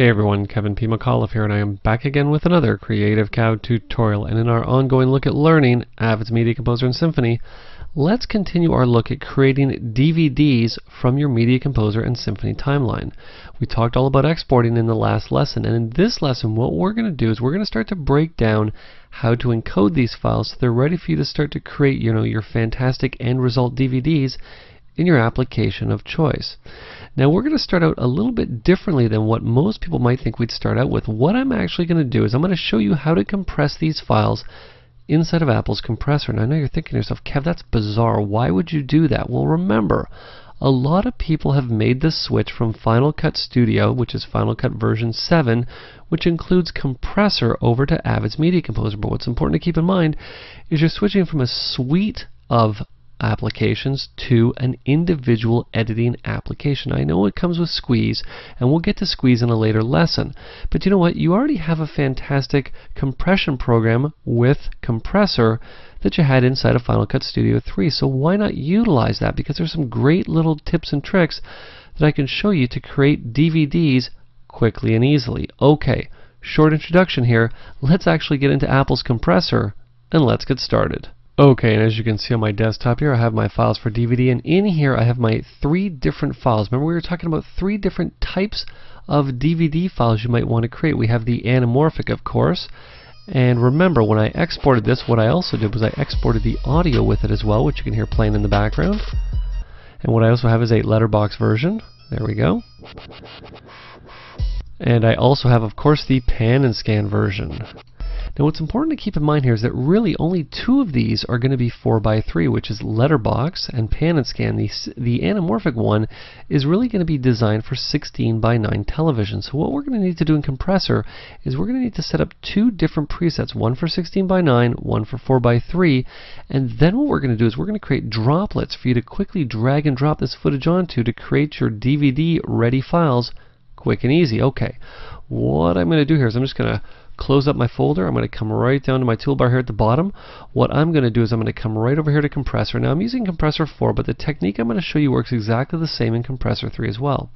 Hey everyone, Kevin P. McAuliffe here, and I am back again with another Creative Cow tutorial. And in our ongoing look at learning Avid's Media Composer and Symphony, let's continue our look at creating DVDs from your Media Composer and Symphony timeline. We talked all about exporting in the last lesson, and in this lesson what we're going to do is we're going to start to break down how to encode these files so they're ready for you to start to create, you know, your fantastic end result DVDs in your application of choice. Now we're going to start out a little bit differently than what most people might think we'd start out with. What I'm actually going to do is I'm going to show you how to compress these files inside of Apple's compressor. And I know you're thinking to yourself, Kev, that's bizarre. Why would you do that? Well, remember, a lot of people have made the switch from Final Cut Studio, which is Final Cut version 7, which includes compressor, over to Avid's Media Composer. But what's important to keep in mind is you're switching from a suite of applications to an individual editing application. I know it comes with Squeeze, and we'll get to Squeeze in a later lesson. But you know what? You already have a fantastic compression program with Compressor that you had inside of Final Cut Studio 3. So why not utilize that? Because there's some great little tips and tricks that I can show you to create DVDs quickly and easily. Okay, short introduction here. Let's actually get into Apple's compressor and let's get started. Okay, and as you can see on my desktop here, I have my files for DVD, and in here I have my three different files. Remember we were talking about three different types of DVD files you might want to create. We have the anamorphic, of course, and remember when I exported this, what I also did was I exported the audio with it as well, which you can hear playing in the background. And what I also have is a letterbox version. There we go. And I also have, of course, the pan and scan version. Now what's important to keep in mind here is that really only two of these are going to be 4x3, which is letterbox and pan and scan. The, the anamorphic one is really going to be designed for 16 by 9 television. So what we're going to need to do in compressor is we're going to need to set up two different presets, one for 16 by 9, one for 4x3, and then what we're going to do is we're going to create droplets for you to quickly drag and drop this footage onto to create your DVD ready files quick and easy. Okay, what I'm going to do here is I'm just going to close up my folder. I'm going to come right down to my toolbar here at the bottom. What I'm going to do is I'm going to come right over here to compressor. Now I'm using compressor 4, but the technique I'm going to show you works exactly the same in compressor 3 as well.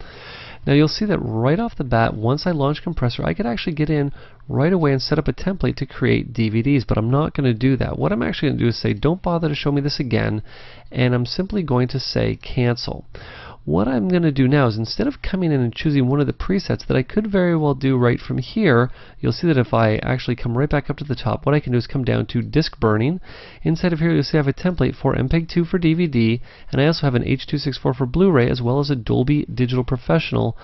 Now you'll see that right off the bat, once I launch compressor, I could actually get in right away and set up a template to create DVDs, but I'm not going to do that. What I'm actually going to do is say, don't bother to show me this again, and I'm simply going to say cancel. What I'm going to do now is instead of coming in and choosing one of the presets that I could very well do right from here, you'll see that if I actually come right back up to the top, what I can do is come down to disk burning. Inside of here you'll see I have a template for MPEG-2 for DVD, and I also have an H.264 for Blu-ray, as well as a Dolby Digital Professional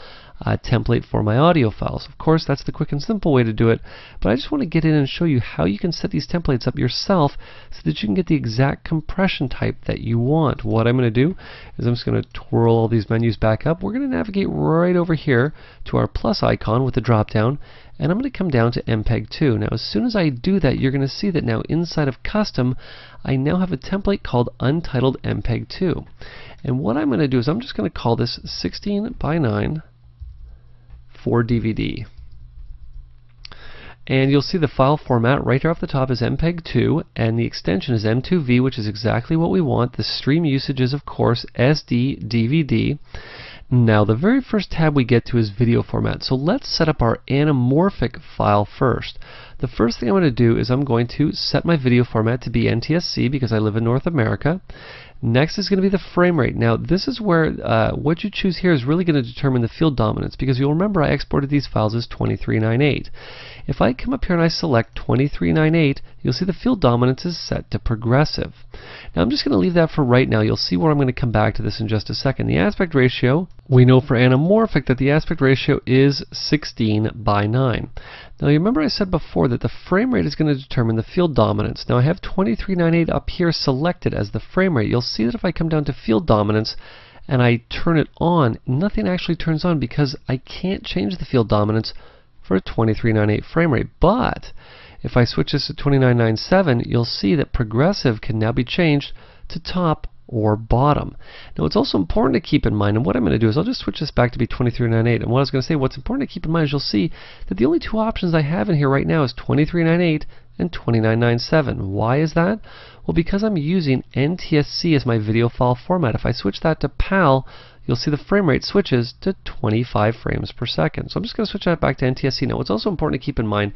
uh, template for my audio files. Of course, that's the quick and simple way to do it, but I just want to get in and show you how you can set these templates up yourself so that you can get the exact compression type that you want. What I'm going to do is I'm just going to twirl all these menus back up. We're going to navigate right over here to our plus icon with the drop down, and I'm going to come down to MPEG-2. Now as soon as I do that, you're going to see that now inside of custom, I now have a template called Untitled MPEG-2. And what I'm going to do is I'm just going to call this 16 by 9 for DVD. And you'll see the file format right here off the top is MPEG-2 and the extension is M2V which is exactly what we want. The stream usage is of course SD DVD. Now the very first tab we get to is video format. So let's set up our anamorphic file first. The first thing I'm going to do is I'm going to set my video format to be NTSC because I live in North America. Next is going to be the frame rate. Now this is where uh, what you choose here is really going to determine the field dominance because you'll remember I exported these files as 2398. If I come up here and I select 2398, you'll see the field dominance is set to progressive. Now I'm just going to leave that for right now. You'll see where I'm going to come back to this in just a second. The aspect ratio, we know for anamorphic that the aspect ratio is 16 by 9. Now you remember I said before that the frame rate is going to determine the field dominance. Now I have 2398 up here selected as the frame rate. You'll see that if I come down to field dominance and I turn it on, nothing actually turns on because I can't change the field dominance for a 2398 frame rate. But if I switch this to 2997, you'll see that progressive can now be changed to top or bottom. Now it's also important to keep in mind, and what I'm going to do is I'll just switch this back to be 2398. And what I was going to say, what's important to keep in mind is you'll see that the only two options I have in here right now is 2398 and 2997. Why is that? Well, because I'm using NTSC as my video file format. If I switch that to PAL, you'll see the frame rate switches to 25 frames per second. So I'm just going to switch that back to NTSC. Now what's also important to keep in mind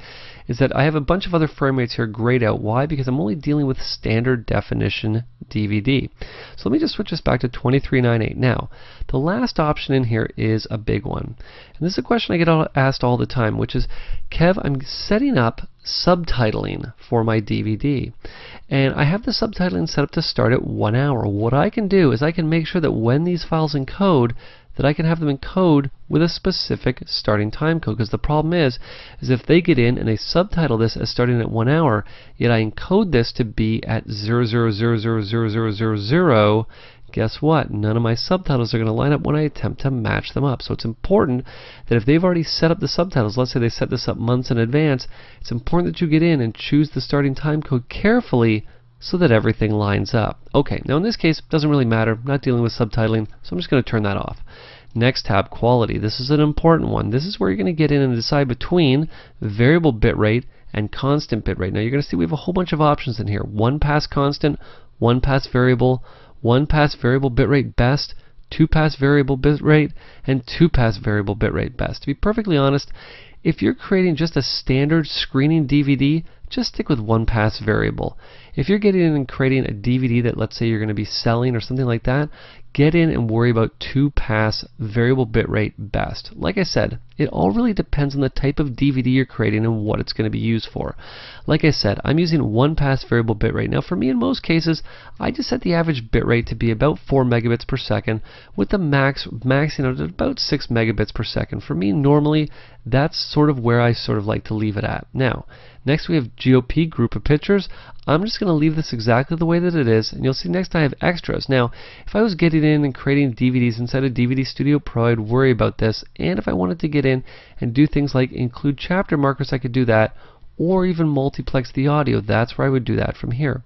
is that I have a bunch of other frame rates here grayed out. Why? Because I'm only dealing with standard definition DVD. So let me just switch this back to 2398. Now, the last option in here is a big one. And this is a question I get asked all the time, which is, Kev, I'm setting up subtitling for my DVD. And I have the subtitling set up to start at one hour. What I can do is I can make sure that when these files encode, that I can have them encode with a specific starting time code. Because the problem is, is if they get in and they subtitle this as starting at one hour, yet I encode this to be at 000000000, guess what? None of my subtitles are going to line up when I attempt to match them up. So it's important that if they've already set up the subtitles, let's say they set this up months in advance, it's important that you get in and choose the starting time code carefully so that everything lines up. Okay, now in this case, it doesn't really matter. I'm not dealing with subtitling, so I'm just going to turn that off. Next tab, quality. This is an important one. This is where you're going to get in and decide between variable bitrate and constant bitrate. Now you're going to see we have a whole bunch of options in here. One pass constant, one pass variable, one pass variable bitrate best, two pass variable bitrate, and two pass variable bitrate best. To be perfectly honest, if you're creating just a standard screening DVD, just stick with one pass variable. If you're getting in and creating a DVD that let's say you're going to be selling or something like that, get in and worry about two pass variable bitrate best. Like I said, it all really depends on the type of DVD you're creating and what it's going to be used for. Like I said, I'm using one pass variable bitrate. Now for me in most cases, I just set the average bitrate to be about 4 megabits per second with the max maxing out at about 6 megabits per second. For me normally, that's sort of where I sort of like to leave it at. Now, Next we have GOP, group of pictures. I'm just going to leave this exactly the way that it is, and you'll see next I have extras. Now, if I was getting in and creating DVDs inside of DVD Studio Pro, I'd worry about this, and if I wanted to get in and do things like include chapter markers, I could do that, or even multiplex the audio, that's where I would do that from here.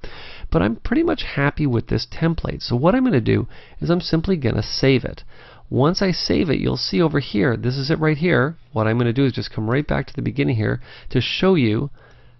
But I'm pretty much happy with this template, so what I'm going to do is I'm simply going to save it. Once I save it, you'll see over here, this is it right here. What I'm going to do is just come right back to the beginning here to show you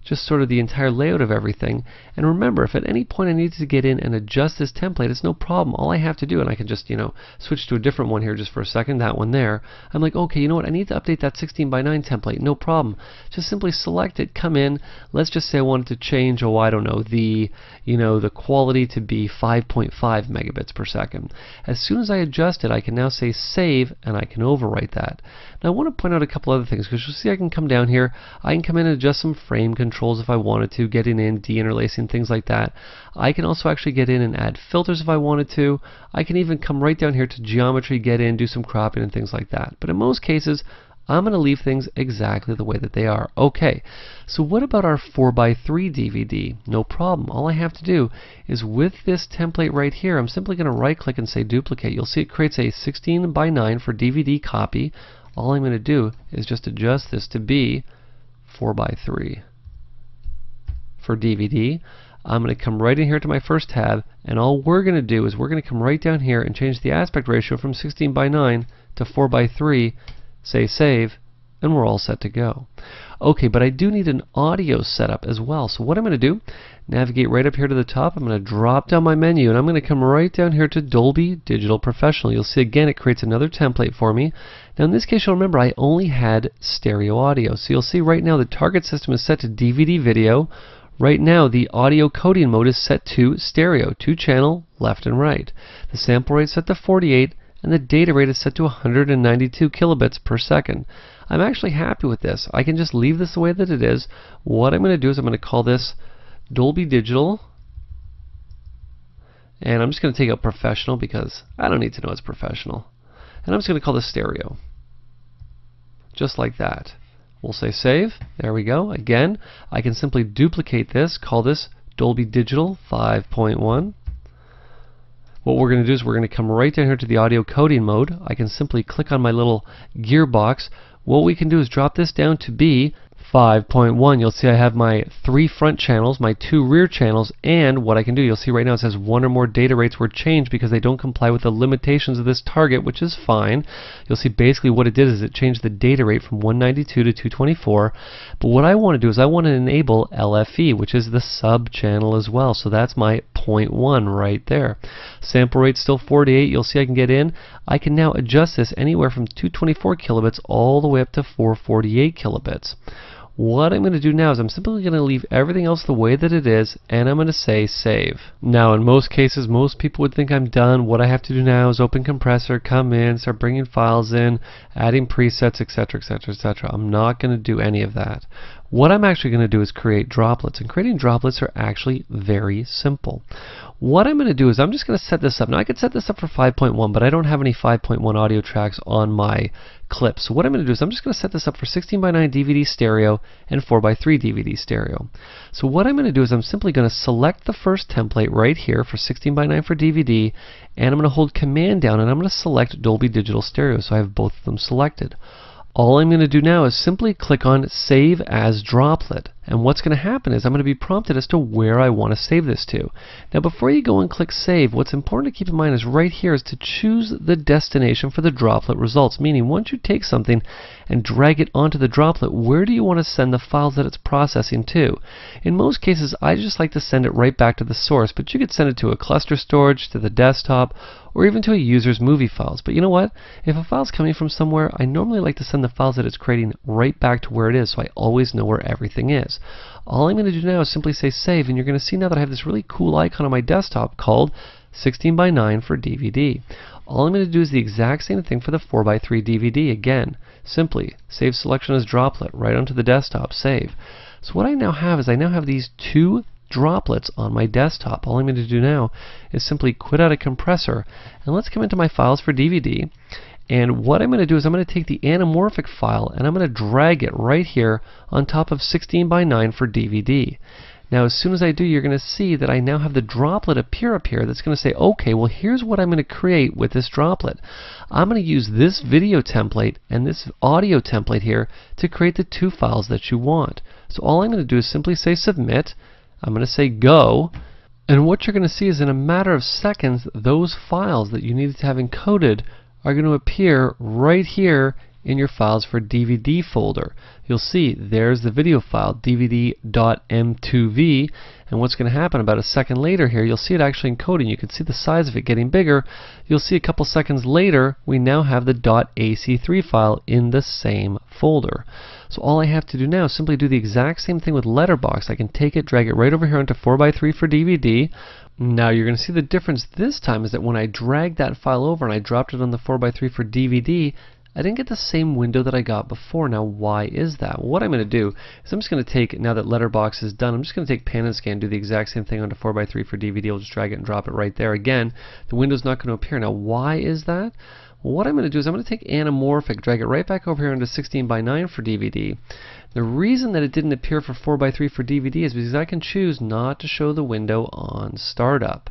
just sort of the entire layout of everything. And remember, if at any point I need to get in and adjust this template, it's no problem. All I have to do, and I can just, you know, switch to a different one here just for a second, that one there. I'm like, okay, you know what, I need to update that 16 by 9 template, no problem. Just simply select it, come in, let's just say I wanted to change, oh, I don't know, the, you know, the quality to be 5.5 megabits per second. As soon as I adjust it, I can now say save, and I can overwrite that. Now I want to point out a couple other things, because you'll see I can come down here, I can come in and adjust some frame control controls if I wanted to, getting in, deinterlacing, things like that. I can also actually get in and add filters if I wanted to. I can even come right down here to geometry, get in, do some cropping and things like that. But in most cases, I'm going to leave things exactly the way that they are. Okay, so what about our 4x3 DVD? No problem. All I have to do is with this template right here, I'm simply going to right click and say duplicate. You'll see it creates a 16 by 9 for DVD copy. All I'm going to do is just adjust this to be 4x3 for DVD. I'm going to come right in here to my first tab and all we're going to do is we're going to come right down here and change the aspect ratio from 16 by 9 to 4 by 3, say save, and we're all set to go. Okay, but I do need an audio setup as well. So what I'm going to do, navigate right up here to the top. I'm going to drop down my menu and I'm going to come right down here to Dolby Digital Professional. You'll see again it creates another template for me. Now in this case you'll remember I only had stereo audio. So you'll see right now the target system is set to DVD video Right now, the audio coding mode is set to stereo, two channel, left and right. The sample rate is set to 48, and the data rate is set to 192 kilobits per second. I'm actually happy with this. I can just leave this the way that it is. What I'm going to do is I'm going to call this Dolby Digital. And I'm just going to take out professional because I don't need to know it's professional. And I'm just going to call this stereo. Just like that. We'll say save. There we go. Again, I can simply duplicate this, call this Dolby Digital 5.1. What we're going to do is we're going to come right down here to the audio coding mode. I can simply click on my little gearbox. What we can do is drop this down to be 5.1, you'll see I have my three front channels, my two rear channels, and what I can do, you'll see right now it says one or more data rates were changed because they don't comply with the limitations of this target, which is fine. You'll see basically what it did is it changed the data rate from 192 to 224. But what I want to do is I want to enable LFE, which is the sub channel as well. So that's my 0.1 right there. Sample rate still 48. You'll see I can get in. I can now adjust this anywhere from 224 kilobits all the way up to 448 kilobits. What I'm going to do now is I'm simply going to leave everything else the way that it is and I'm going to say save. Now in most cases most people would think I'm done. What I have to do now is open compressor, come in, start bringing files in, adding presets, etc, etc, etc. I'm not going to do any of that. What I'm actually going to do is create droplets and creating droplets are actually very simple. What I'm going to do is I'm just going to set this up. Now I could set this up for 5.1 but I don't have any 5.1 audio tracks on my clip. So what I'm going to do is I'm just going to set this up for 16 by 9 DVD stereo and 4 by 3 DVD stereo. So what I'm going to do is I'm simply going to select the first template right here for 16 by 9 for DVD and I'm going to hold command down and I'm going to select Dolby Digital Stereo so I have both of them selected. All I'm going to do now is simply click on Save as Droplet. And what's going to happen is I'm going to be prompted as to where I want to save this to. Now before you go and click Save, what's important to keep in mind is right here is to choose the destination for the droplet results. Meaning once you take something and drag it onto the droplet, where do you want to send the files that it's processing to? In most cases, I just like to send it right back to the source, but you could send it to a cluster storage, to the desktop, or even to a user's movie files. But you know what? If a file's coming from somewhere, I normally like to send the files that it's creating right back to where it is so I always know where everything is. All I'm going to do now is simply say save and you're going to see now that I have this really cool icon on my desktop called 16 by 9 for DVD. All I'm going to do is the exact same thing for the 4 by 3 DVD again. Simply save selection as droplet right onto the desktop, save. So what I now have is I now have these two droplets on my desktop. All I'm going to do now is simply quit out a compressor and let's come into my files for DVD and what I'm going to do is I'm going to take the anamorphic file and I'm going to drag it right here on top of 16 by 9 for DVD. Now as soon as I do, you're going to see that I now have the droplet appear up here that's going to say, okay, well here's what I'm going to create with this droplet. I'm going to use this video template and this audio template here to create the two files that you want. So all I'm going to do is simply say submit. I'm going to say go. And what you're going to see is in a matter of seconds, those files that you needed to have encoded are going to appear right here in your files for DVD folder. You'll see there's the video file dvd.m2v and what's going to happen about a second later here you'll see it actually encoding. You can see the size of it getting bigger. You'll see a couple seconds later we now have the .ac3 file in the same folder. So all I have to do now is simply do the exact same thing with Letterbox. I can take it, drag it right over here onto 4x3 for DVD. Now you're going to see the difference this time is that when I dragged that file over and I dropped it on the 4x3 for DVD, I didn't get the same window that I got before. Now why is that? Well, what I'm going to do is I'm just going to take, now that Letterbox is done, I'm just going to take Pan and Scan, do the exact same thing onto 4x3 for DVD. I'll just drag it and drop it right there. Again, the window's not going to appear. Now why is that? What I'm going to do is I'm going to take Anamorphic, drag it right back over here into 16 by 9 for DVD. The reason that it didn't appear for 4 by 3 for DVD is because I can choose not to show the window on startup.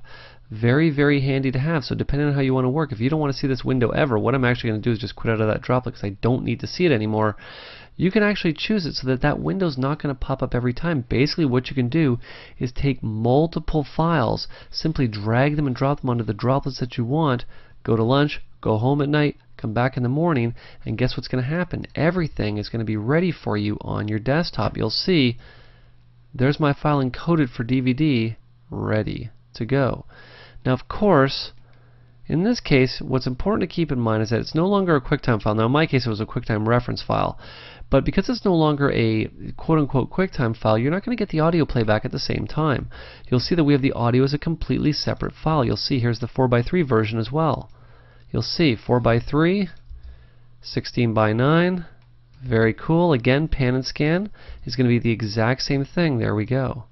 Very, very handy to have. So depending on how you want to work, if you don't want to see this window ever, what I'm actually going to do is just quit out of that droplet because I don't need to see it anymore. You can actually choose it so that that window's not going to pop up every time. Basically what you can do is take multiple files, simply drag them and drop them onto the droplets that you want, go to lunch, go home at night, come back in the morning, and guess what's going to happen? Everything is going to be ready for you on your desktop. You'll see there's my file encoded for DVD ready to go. Now, of course, in this case, what's important to keep in mind is that it's no longer a QuickTime file. Now, in my case, it was a QuickTime reference file. But because it's no longer a quote-unquote QuickTime file, you're not going to get the audio playback at the same time. You'll see that we have the audio as a completely separate file. You'll see here's the 4x3 version as well. You'll see 4 by 3 16 by 9 very cool. Again, pan and scan is going to be the exact same thing. There we go.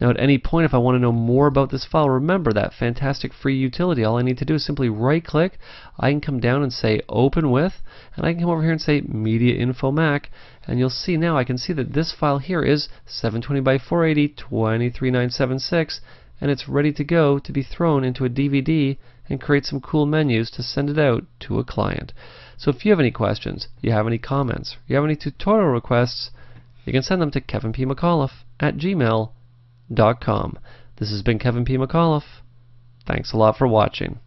Now at any point if I want to know more about this file, remember that fantastic free utility. All I need to do is simply right click. I can come down and say open with and I can come over here and say media info Mac and you'll see now I can see that this file here is 720 by 480 23976 and it's ready to go to be thrown into a DVD and create some cool menus to send it out to a client. So if you have any questions, you have any comments, you have any tutorial requests, you can send them to kevinpmcauliffe at gmail.com. This has been Kevin P. McAuliffe. Thanks a lot for watching.